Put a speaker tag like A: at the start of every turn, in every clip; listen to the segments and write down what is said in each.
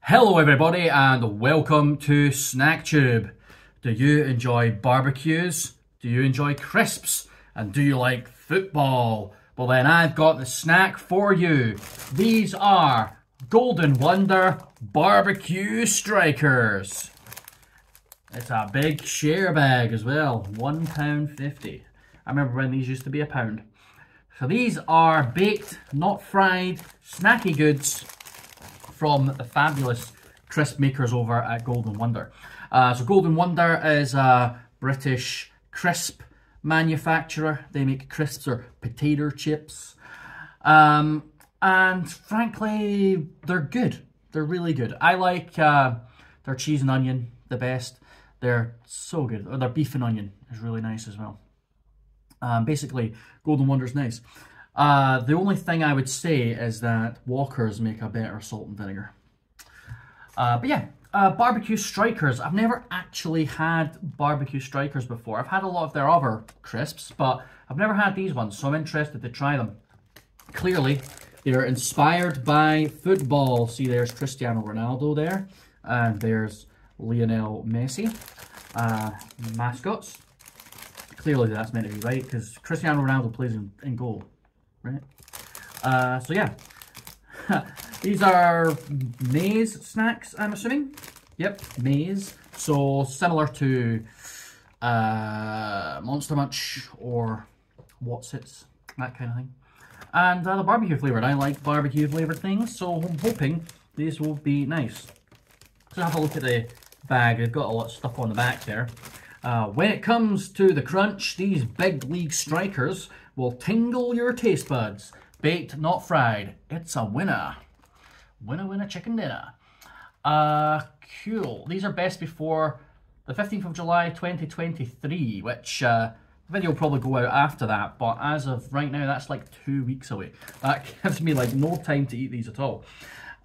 A: Hello everybody and welcome to SnackTube. Do you enjoy barbecues? Do you enjoy crisps? And do you like football? Well then I've got the snack for you. These are Golden Wonder Barbecue Strikers. It's a big share bag as well, £1.50. I remember when these used to be a pound. So these are baked, not fried, snacky goods from the fabulous crisp makers over at Golden Wonder. Uh, so Golden Wonder is a British crisp manufacturer. They make crisps or potato chips. Um, and frankly, they're good. They're really good. I like uh, their cheese and onion the best. They're so good. Or their beef and onion is really nice as well. Um, basically, Golden Wonder's nice. Uh, the only thing I would say is that Walkers make a better salt and vinegar. Uh, but yeah, uh, barbecue strikers. I've never actually had barbecue strikers before. I've had a lot of their other crisps, but I've never had these ones, so I'm interested to try them. Clearly, they're inspired by football. See, there's Cristiano Ronaldo there, and there's Lionel Messi. Uh, mascots. Clearly, that's meant to be right, because Cristiano Ronaldo plays in, in goal, right? Uh, so yeah, These are maize snacks, I'm assuming. Yep, maize. So similar to uh, Monster Munch or Wotsits, that kind of thing. And uh, the barbecue flavoured. I like barbecue flavoured things, so I'm hoping these will be nice. So have a look at the bag. They've got a lot of stuff on the back there. Uh, when it comes to the crunch, these big league strikers will tingle your taste buds. Baked, not fried. It's a winner. Winner, winner, chicken dinner. Uh, cool. These are best before the 15th of July 2023, which uh, the video will probably go out after that, but as of right now, that's like two weeks away. That gives me like no time to eat these at all.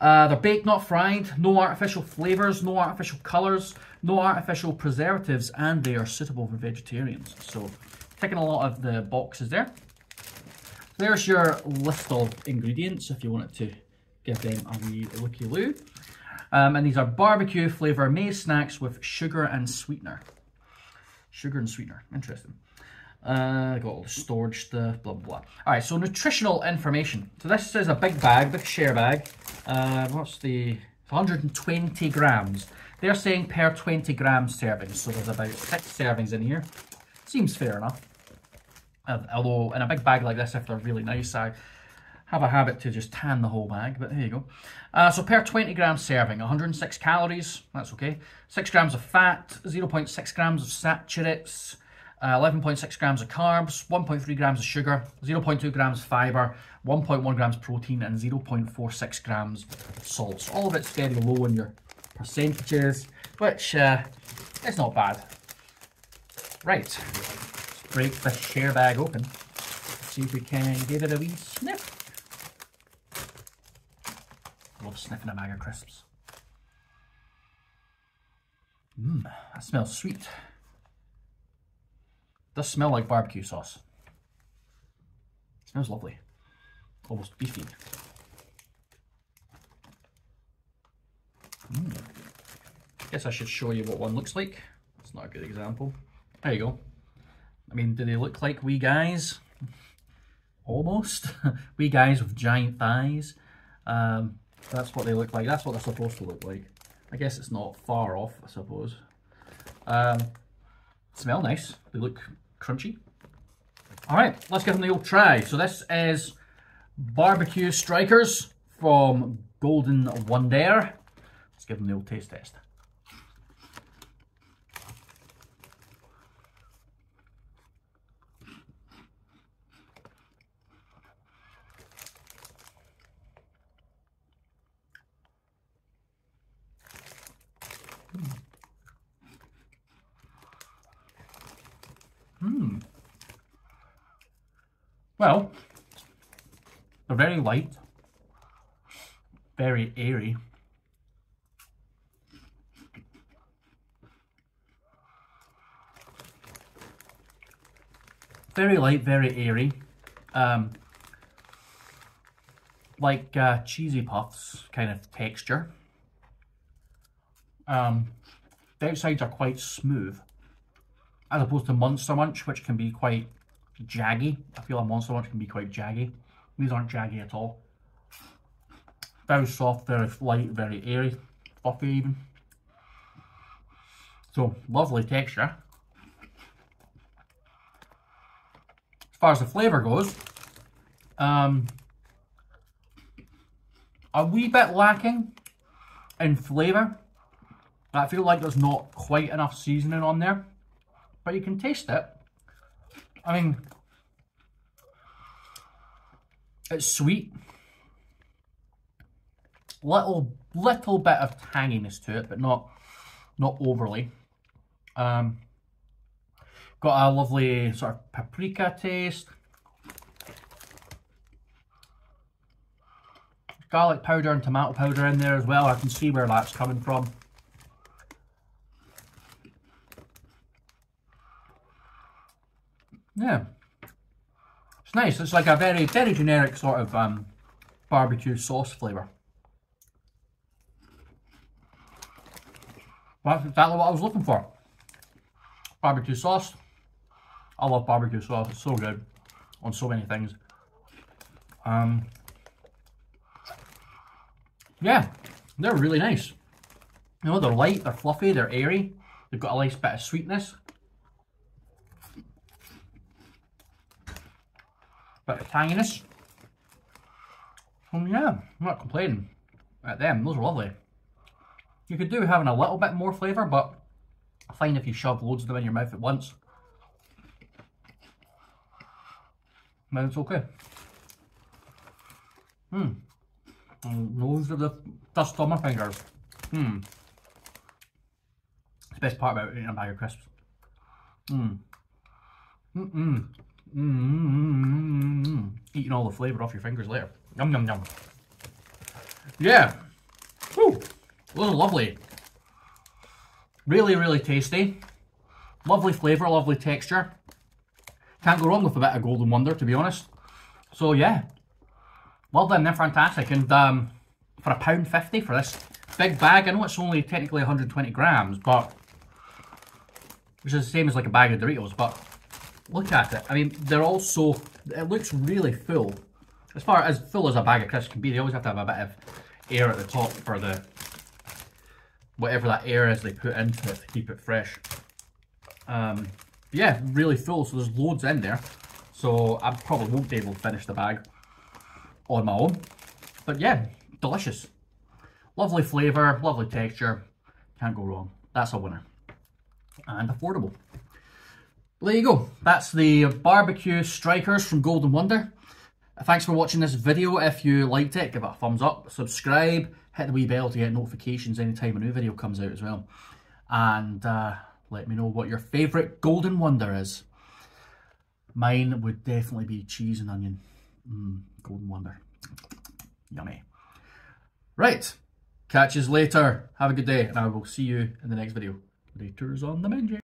A: Uh, they're baked, not fried, no artificial flavours, no artificial colours, no artificial preservatives, and they are suitable for vegetarians. So, ticking a lot of the boxes there. There's your list of ingredients if you wanted to give them a wee looky-loo. Um, and these are barbecue flavour maize snacks with sugar and sweetener. Sugar and sweetener, interesting. Uh, got all the storage stuff, blah, blah, blah. All right, so nutritional information. So this is a big bag, big share bag. Uh, what's the, 120 grams. They're saying per 20 gram serving, so there's about six servings in here. Seems fair enough. Although in a big bag like this, if they're really nice, I have a habit to just tan the whole bag, but there you go. Uh, so per 20 gram serving, 106 calories, that's okay. 6 grams of fat, 0.6 grams of saturates, 11.6 uh, grams of carbs, 1.3 grams of sugar, 0.2 grams fiber, 1.1 grams protein, and 0.46 grams salt. So all of it's very low in your percentages, which uh, is not bad. Right break the share bag open. See if we can give it a wee sniff. Love sniffing a bag of crisps. Mmm, that smells sweet. Does smell like barbecue sauce. It smells lovely. Almost beefy. Guess I should show you what one looks like. It's not a good example. There you go. I mean, do they look like wee guys? Almost. wee guys with giant thighs. Um, that's what they look like. That's what they're supposed to look like. I guess it's not far off, I suppose. Um, smell nice. They look crunchy. All right, let's give them the old try. So this is barbecue strikers from Golden Wonder. Let's give them the old taste test. Hmm. Well, they're very light, very airy. Very light, very airy. Um, like uh, cheesy puffs kind of texture. Um, the outsides are quite smooth, as opposed to Monster Munch, which can be quite jaggy. I feel a Monster Munch can be quite jaggy. These aren't jaggy at all. Very soft, very light, very airy, fluffy even. So, lovely texture. As far as the flavour goes, um, a wee bit lacking in flavour. I feel like there's not quite enough seasoning on there, but you can taste it. I mean, it's sweet. Little, little bit of tanginess to it, but not, not overly. Um, got a lovely sort of paprika taste. Garlic powder and tomato powder in there as well. I can see where that's coming from. Yeah. It's nice. It's like a very, very generic sort of um, barbecue sauce flavour. That's exactly what I was looking for. Barbecue sauce. I love barbecue sauce. It's so good on so many things. Um, yeah, they're really nice. You know, they're light, they're fluffy, they're airy. They've got a nice bit of sweetness. Bit of tanginess. And yeah, I'm not complaining at them. Those are lovely. You could do having a little bit more flavour, but I find if you shove loads of them in your mouth at once, then it's okay. Hmm. Those are the dust on my fingers. Hmm. It's the best part about eating a bag of crisps. Hmm. Mm mm. Eating all the flavour off your fingers later. Yum yum yum. Yeah. Whew. Those are lovely. Really, really tasty. Lovely flavour, lovely texture. Can't go wrong with a bit of Golden Wonder, to be honest. So yeah, well done, they're fantastic. And um, for a pound fifty for this big bag, I know it's only technically 120 grams, but which is the same as like a bag of Doritos, but look at it. I mean, they're all so, it looks really full. As far as full as a bag of crisps can be, they always have to have a bit of air at the top for the, whatever that air is they put into it to keep it fresh. Um, yeah, really full, so there's loads in there. So I probably won't be able to finish the bag on my own. But yeah, delicious. Lovely flavour, lovely texture. Can't go wrong. That's a winner. And affordable. There you go. That's the barbecue strikers from Golden Wonder. Thanks for watching this video. If you liked it, give it a thumbs up, subscribe, hit the wee bell to get notifications anytime a new video comes out as well. And uh, let me know what your favourite Golden Wonder is. Mine would definitely be cheese and onion. Mm, golden Wonder. Yummy. Right. Catch you later. Have a good day. And I will see you in the next video. Later's on the menu.